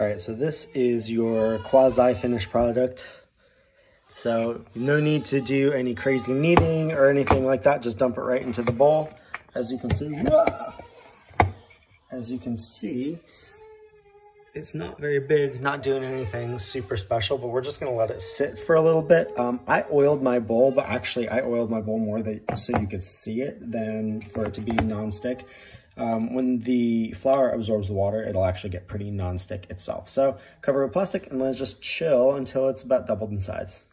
All right, so this is your quasi-finished product. So no need to do any crazy kneading or anything like that. Just dump it right into the bowl. As you can see, as you can see, it's not very big, not doing anything super special, but we're just gonna let it sit for a little bit. Um, I oiled my bowl, but actually I oiled my bowl more that, so you could see it than for it to be non-stick. Um, when the flour absorbs the water, it'll actually get pretty non-stick itself. So cover with plastic and let it just chill until it's about doubled in size.